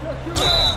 Let's go!